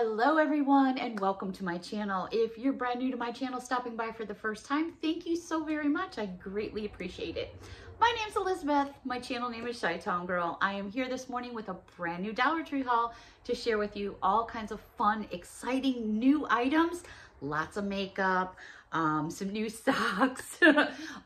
Hello everyone and welcome to my channel. If you're brand new to my channel, stopping by for the first time, thank you so very much. I greatly appreciate it. My name's Elizabeth. My channel name is Chi-Town Girl. I am here this morning with a brand new Dollar Tree haul to share with you all kinds of fun, exciting new items, lots of makeup, um, some new socks.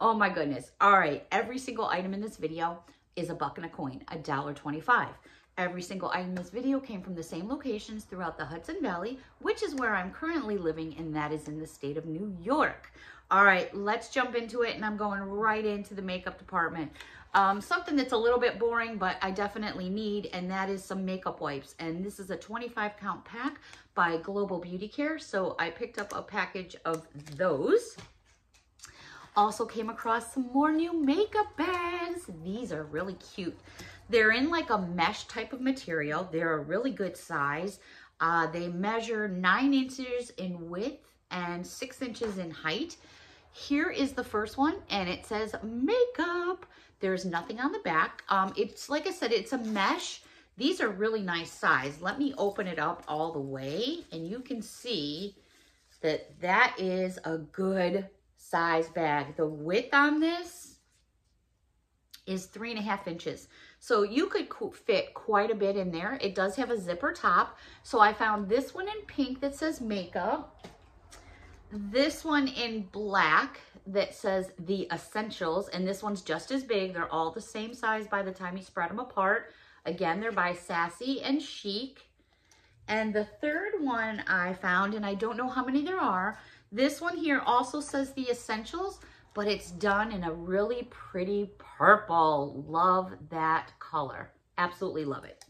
oh my goodness. All right, every single item in this video is a buck and a coin, a dollar twenty-five. Every single item in this video came from the same locations throughout the Hudson Valley, which is where I'm currently living, and that is in the state of New York. All right, let's jump into it, and I'm going right into the makeup department. Um, something that's a little bit boring, but I definitely need, and that is some makeup wipes. And this is a 25 count pack by Global Beauty Care. So I picked up a package of those. Also came across some more new makeup bags. These are really cute. They're in like a mesh type of material. They're a really good size. Uh, they measure nine inches in width and six inches in height. Here is the first one and it says makeup. There's nothing on the back. Um, it's like I said, it's a mesh. These are really nice size. Let me open it up all the way and you can see that that is a good size bag. The width on this is three and a half inches. So you could fit quite a bit in there. It does have a zipper top. So I found this one in pink that says makeup. This one in black that says the essentials. And this one's just as big. They're all the same size by the time you spread them apart. Again, they're by Sassy and Chic. And the third one I found, and I don't know how many there are, this one here also says the essentials, but it's done in a really pretty purple. Love that color. Absolutely love it.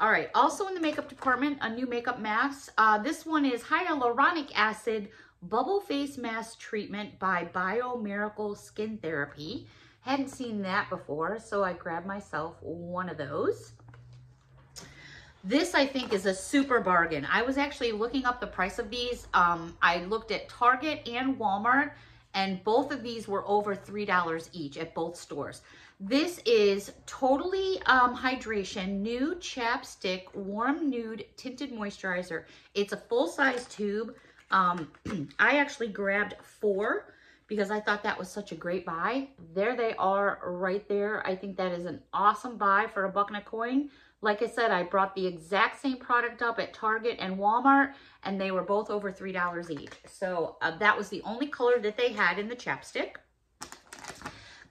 All right, also in the makeup department, a new makeup mask. Uh, this one is hyaluronic acid bubble face mask treatment by Bio Miracle Skin Therapy. Hadn't seen that before, so I grabbed myself one of those. This, I think, is a super bargain. I was actually looking up the price of these. Um, I looked at Target and Walmart and both of these were over $3 each at both stores. This is Totally um, Hydration New Chapstick Warm Nude Tinted Moisturizer. It's a full-size tube. Um, I actually grabbed four because I thought that was such a great buy. There they are right there. I think that is an awesome buy for a buck and a coin. Like I said, I brought the exact same product up at Target and Walmart, and they were both over $3 each. So uh, that was the only color that they had in the chapstick.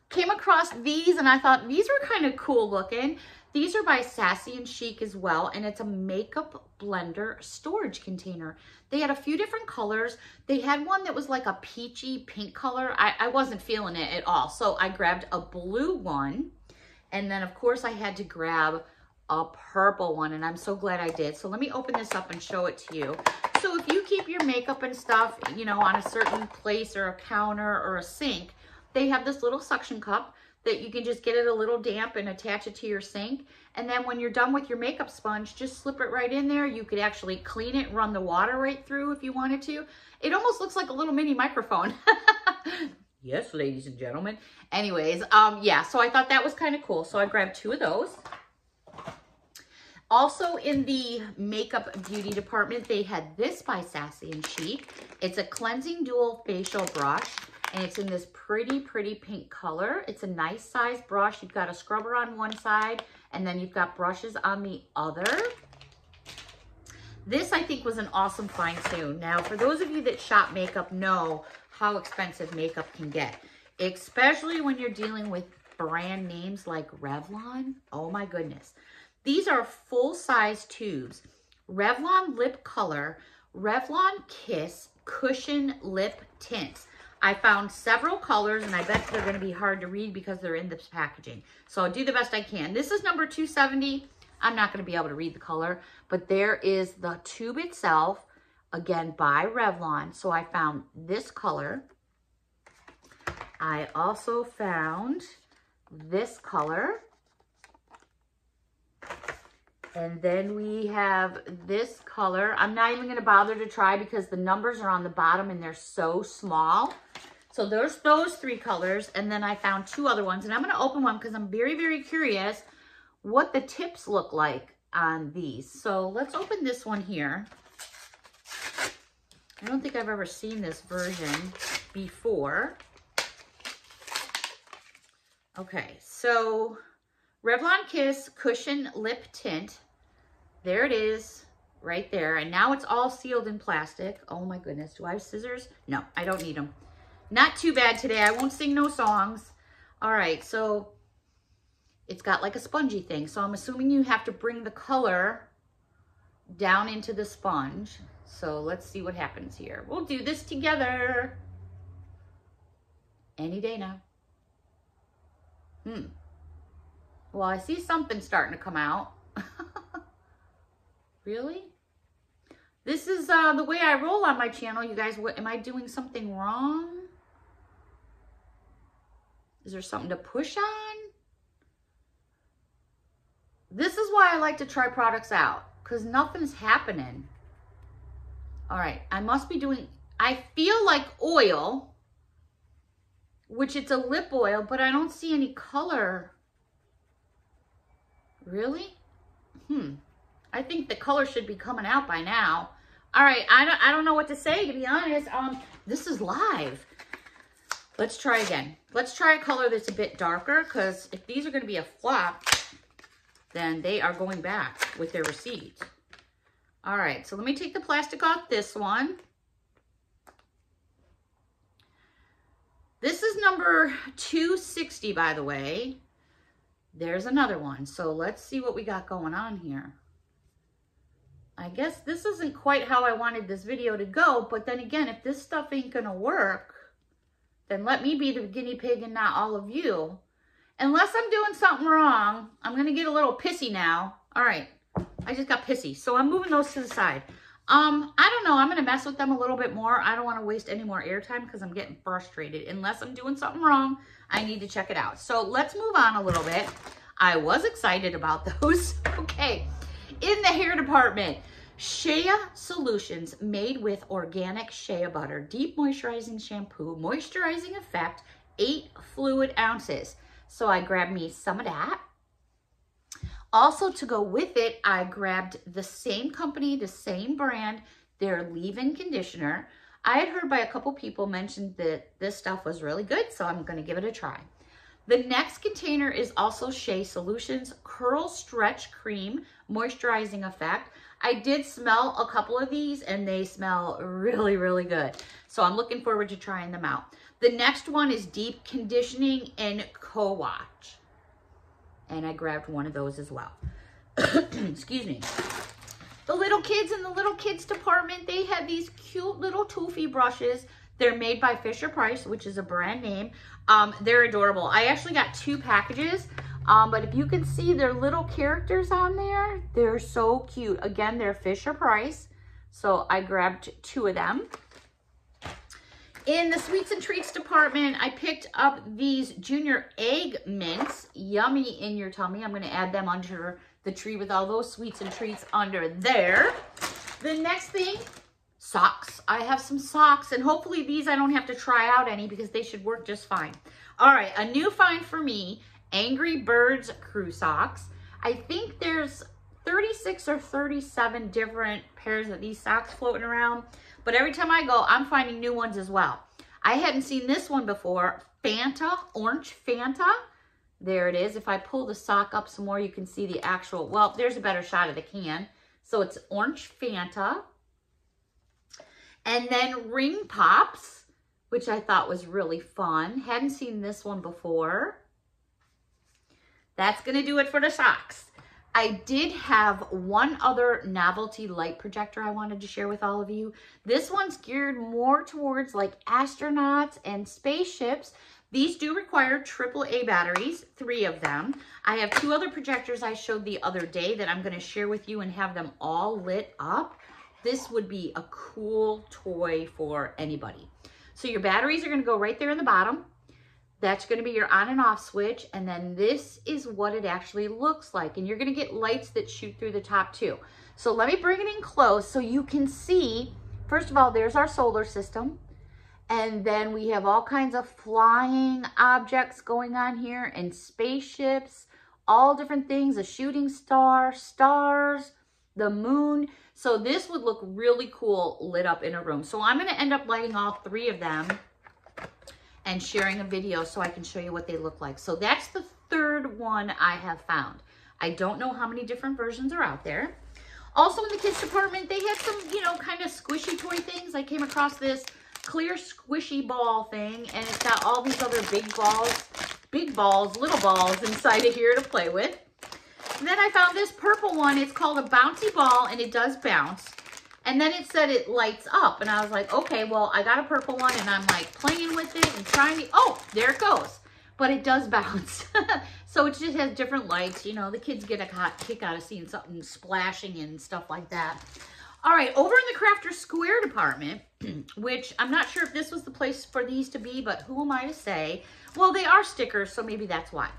Came across these, and I thought these were kind of cool looking. These are by Sassy and Chic as well, and it's a makeup blender storage container. They had a few different colors. They had one that was like a peachy pink color. I, I wasn't feeling it at all, so I grabbed a blue one. And then, of course, I had to grab a purple one and I'm so glad I did. So let me open this up and show it to you. So if you keep your makeup and stuff, you know, on a certain place or a counter or a sink, they have this little suction cup that you can just get it a little damp and attach it to your sink. And then when you're done with your makeup sponge, just slip it right in there. You could actually clean it, run the water right through if you wanted to. It almost looks like a little mini microphone. yes, ladies and gentlemen. Anyways, um, yeah, so I thought that was kind of cool. So I grabbed two of those. Also in the makeup beauty department, they had this by Sassy and Chic. It's a cleansing dual facial brush and it's in this pretty, pretty pink color. It's a nice size brush. You've got a scrubber on one side and then you've got brushes on the other. This I think was an awesome find too. Now for those of you that shop makeup know how expensive makeup can get, especially when you're dealing with brand names like Revlon. Oh my goodness. These are full-size tubes. Revlon Lip Color, Revlon Kiss Cushion Lip Tints. I found several colors, and I bet they're going to be hard to read because they're in this packaging. So I'll do the best I can. This is number 270. I'm not going to be able to read the color, but there is the tube itself, again, by Revlon. So I found this color. I also found this color. And then we have this color. I'm not even going to bother to try because the numbers are on the bottom and they're so small. So there's those three colors. And then I found two other ones. And I'm going to open one because I'm very, very curious what the tips look like on these. So let's open this one here. I don't think I've ever seen this version before. Okay, so Revlon Kiss Cushion Lip Tint. There it is, right there. And now it's all sealed in plastic. Oh my goodness, do I have scissors? No, I don't need them. Not too bad today. I won't sing no songs. All right, so it's got like a spongy thing. So I'm assuming you have to bring the color down into the sponge. So let's see what happens here. We'll do this together. Any day now. Hmm. Well, I see something starting to come out. really? This is uh, the way I roll on my channel. You guys, what, am I doing something wrong? Is there something to push on? This is why I like to try products out because nothing's happening. All right, I must be doing, I feel like oil, which it's a lip oil, but I don't see any color. Really? Hmm. I think the color should be coming out by now. All right, I don't, I don't know what to say, to be honest. Um, This is live. Let's try again. Let's try a color that's a bit darker, because if these are going to be a flop, then they are going back with their receipt. All right, so let me take the plastic off this one. This is number 260, by the way. There's another one. So let's see what we got going on here. I guess this isn't quite how I wanted this video to go, but then again, if this stuff ain't gonna work, then let me be the guinea pig and not all of you. Unless I'm doing something wrong, I'm gonna get a little pissy now. All right, I just got pissy. So I'm moving those to the side. Um, I don't know. I'm going to mess with them a little bit more. I don't want to waste any more airtime because I'm getting frustrated. Unless I'm doing something wrong, I need to check it out. So let's move on a little bit. I was excited about those. okay. In the hair department, Shea Solutions made with organic shea butter, deep moisturizing shampoo, moisturizing effect, eight fluid ounces. So I grabbed me some of that. Also to go with it, I grabbed the same company, the same brand, their leave-in conditioner. I had heard by a couple people mentioned that this stuff was really good, so I'm gonna give it a try. The next container is also Shea Solutions Curl Stretch Cream Moisturizing Effect. I did smell a couple of these and they smell really, really good. So I'm looking forward to trying them out. The next one is Deep Conditioning and Co-Wash and I grabbed one of those as well. Excuse me. The little kids in the little kids department, they have these cute little toofy brushes. They're made by Fisher Price, which is a brand name. Um, they're adorable. I actually got two packages, um, but if you can see their little characters on there, they're so cute. Again, they're Fisher Price, so I grabbed two of them. In the sweets and treats department, I picked up these junior egg mints. Yummy in your tummy. I'm going to add them under the tree with all those sweets and treats under there. The next thing, socks. I have some socks, and hopefully these I don't have to try out any because they should work just fine. All right, a new find for me, Angry Birds crew socks. I think there's 36 or 37 different pairs of these socks floating around. But every time I go, I'm finding new ones as well. I hadn't seen this one before. Fanta, orange Fanta. There it is. If I pull the sock up some more, you can see the actual, well, there's a better shot of the can. So it's orange Fanta. And then Ring Pops, which I thought was really fun. Hadn't seen this one before. That's to do it for the socks. I did have one other novelty light projector I wanted to share with all of you. This one's geared more towards like astronauts and spaceships. These do require AAA batteries, three of them. I have two other projectors I showed the other day that I'm gonna share with you and have them all lit up. This would be a cool toy for anybody. So your batteries are gonna go right there in the bottom. That's going to be your on and off switch. And then this is what it actually looks like. And you're going to get lights that shoot through the top too. So let me bring it in close so you can see. First of all, there's our solar system. And then we have all kinds of flying objects going on here and spaceships, all different things, a shooting star, stars, the moon. So this would look really cool lit up in a room. So I'm going to end up lighting all three of them and sharing a video so I can show you what they look like. So that's the third one I have found. I don't know how many different versions are out there. Also in the kids department, they had some, you know, kind of squishy toy things. I came across this clear squishy ball thing and it's got all these other big balls, big balls, little balls inside of here to play with. And then I found this purple one. It's called a bouncy ball and it does bounce. And then it said it lights up. And I was like, okay, well, I got a purple one and I'm like playing with it and trying to, oh, there it goes. But it does bounce. so it just has different lights. You know, the kids get a hot kick out of seeing something splashing and stuff like that. All right, over in the Crafter Square department, which I'm not sure if this was the place for these to be, but who am I to say? Well, they are stickers, so maybe that's why.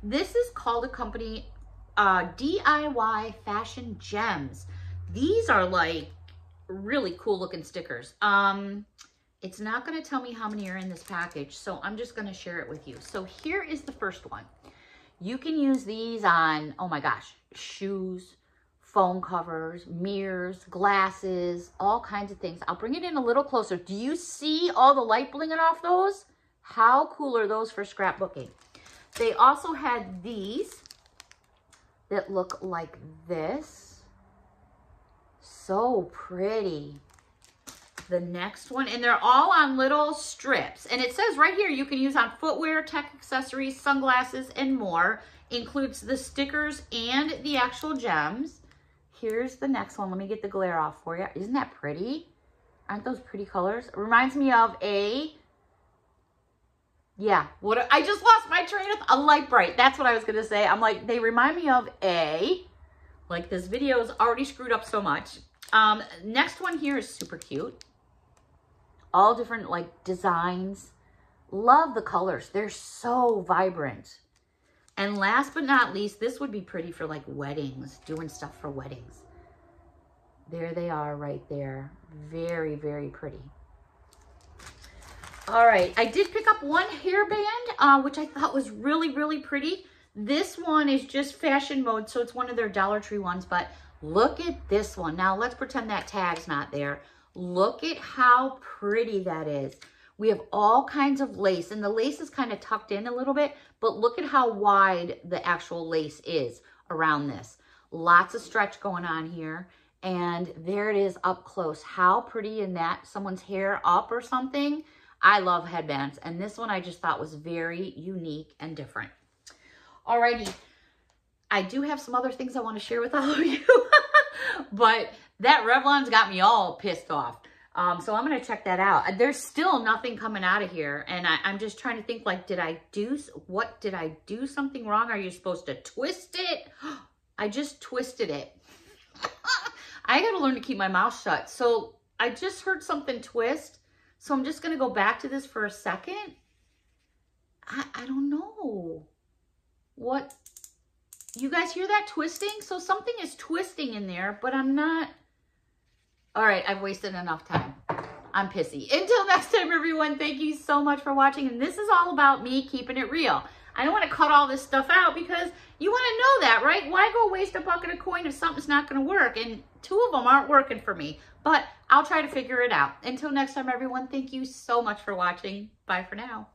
This is called a company uh, DIY Fashion Gems. These are like really cool looking stickers. Um, it's not going to tell me how many are in this package, so I'm just going to share it with you. So here is the first one. You can use these on, oh my gosh, shoes, phone covers, mirrors, glasses, all kinds of things. I'll bring it in a little closer. Do you see all the light blinging off those? How cool are those for scrapbooking? They also had these that look like this. So pretty. The next one, and they're all on little strips. And it says right here, you can use on footwear, tech accessories, sunglasses, and more. Includes the stickers and the actual gems. Here's the next one. Let me get the glare off for you. Isn't that pretty? Aren't those pretty colors? It reminds me of a, yeah, what I just lost my train of, a Lite-Brite. That's what I was to say. I'm like, they remind me of a, like this video is already screwed up so much. Um, next one here is super cute. All different like designs. Love the colors. They're so vibrant. And last but not least, this would be pretty for like weddings, doing stuff for weddings. There they are right there. Very, very pretty. All right, I did pick up one hairband, uh, which I thought was really, really pretty. This one is just fashion mode, so it's one of their Dollar Tree ones, but look at this one. Now, let's pretend that tag's not there. Look at how pretty that is. We have all kinds of lace, and the lace is kind of tucked in a little bit, but look at how wide the actual lace is around this. Lots of stretch going on here, and there it is up close. How pretty in that, someone's hair up or something. I love headbands, and this one I just thought was very unique and different. Alrighty, I do have some other things I want to share with all of you, but that Revlon's got me all pissed off. Um, so I'm going to check that out. There's still nothing coming out of here. And I, am just trying to think like, did I do, what, did I do something wrong? Are you supposed to twist it? I just twisted it. I got to learn to keep my mouth shut. So I just heard something twist. So I'm just going to go back to this for a second. I, I don't know. What? You guys hear that twisting? So something is twisting in there, but I'm not... All right, I've wasted enough time. I'm pissy. Until next time, everyone, thank you so much for watching. And this is all about me keeping it real. I don't want to cut all this stuff out because you want to know that, right? Why go waste a bucket of coin if something's not going to work? And two of them aren't working for me. But I'll try to figure it out. Until next time, everyone, thank you so much for watching. Bye for now.